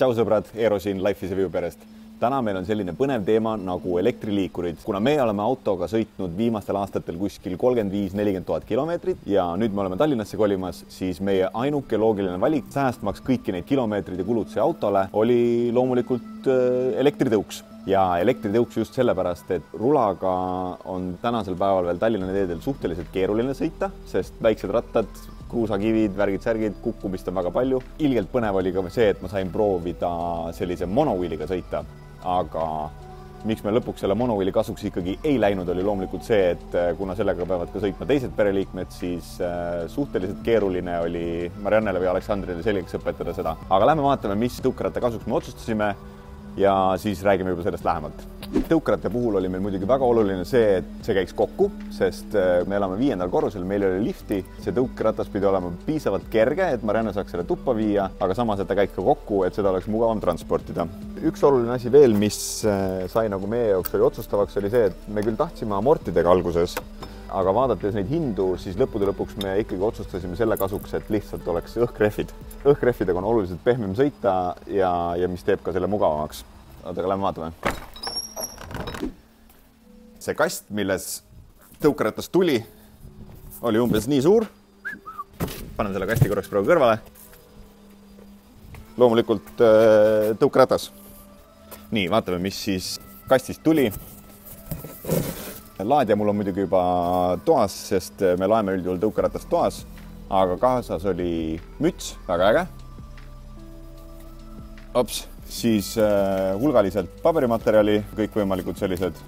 tšau sõbrad, Eero siin Life is a View perest. täna meil on selline põnev teema nagu elektriliikurid, kuna meie oleme autoga sõitnud viimastel aastatel kuskil kolmkümmend viis, nelikümmend tuhat kilomeetrit ja nüüd me oleme Tallinnasse kolimas, siis meie ainuke loogiline valik, säästmaks kõiki neid kilomeetreid ja kulutusi autole, oli loomulikult äh, elektritõuks ja elektritõuks just sellepärast, et rulaga on tänasel päeval veel Tallinna teedel suhteliselt keeruline sõita, sest väiksed rattad, kruusakivid, värgid-särgid, kukkumist on väga palju. ilgelt põnev oli ka see, et ma sain proovida sellise monowheeliga sõita, aga miks me lõpuks selle monowheeli kasuks ikkagi ei läinud, oli loomulikult see, et kuna sellega peavad ka sõitma teised pereliikmed, siis suhteliselt keeruline oli Mariannele või Aleksandrile selgeks õpetada seda. aga lähme vaatame, mis tõukeratta kasuks me otsustasime ja siis räägime juba sellest lähemalt. tõukeratta puhul oli meil muidugi väga oluline see, et see käiks kokku, sest me elame viiendal korrusel, meil ei ole lifti, see tõukeratas pidi olema piisavalt kerge, et Marianne saaks selle tuppa viia, aga samas, et ta käiks ka kokku, et seda oleks mugavam transportida. üks oluline asi veel, mis sai nagu meie jaoks oli otsustavaks, oli see, et me küll tahtsime amortidega alguses aga vaadates neid hindu, siis lõppude lõpuks me ikkagi otsustasime selle kasuks, et lihtsalt oleks õhkrehvid. õhkrehvidega on oluliselt pehmem sõita ja, ja mis teeb ka selle mugavamaks. oota, aga lähme vaatame. see kast, milles tõukeratas tuli, oli umbes nii suur. panen selle kasti korraks praegu kõrvale. loomulikult tõukeratas. nii, vaatame, mis siis kastist tuli laadija mul on muidugi juba toas, sest me laeme üldjuhul tõukeratast toas, aga kaasas oli müts, väga äge. ops, siis äh, hulgaliselt paberimaterjali, kõikvõimalikud sellised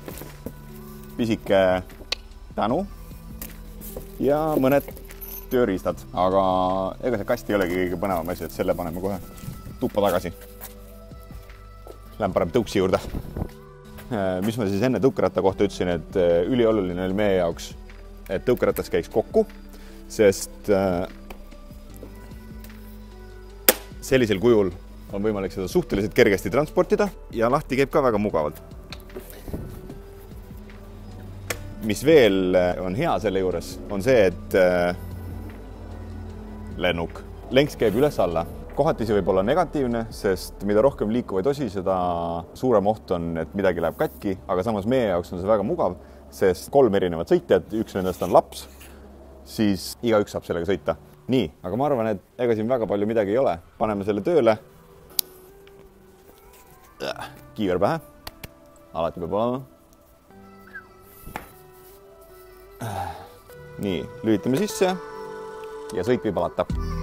pisike tänu ja mõned tööriistad, aga ega see kast ei olegi kõige põnevam asi, et selle paneme kohe tuppa tagasi. Lähme parem tõuksi juurde mis ma siis enne tõukeratta kohta ütlesin, et ülioluline oli meie jaoks, et tõukeratas käiks kokku, sest sellisel kujul on võimalik seda suhteliselt kergesti transportida ja lahti käib ka väga mugavalt. mis veel on hea selle juures, on see, et lennuk, lenks käib üles-alla kohati see võib olla negatiivne, sest mida rohkem liikuvaid osi, seda suurem oht on, et midagi läheb katki, aga samas meie jaoks on see väga mugav, sest kolm erinevat sõitjat, üks nendest on laps, siis igaüks saab sellega sõita. nii, aga ma arvan, et ega siin väga palju midagi ei ole, paneme selle tööle. kiiver pähe, alati peab olema. nii, lülitame sisse ja sõit võib alata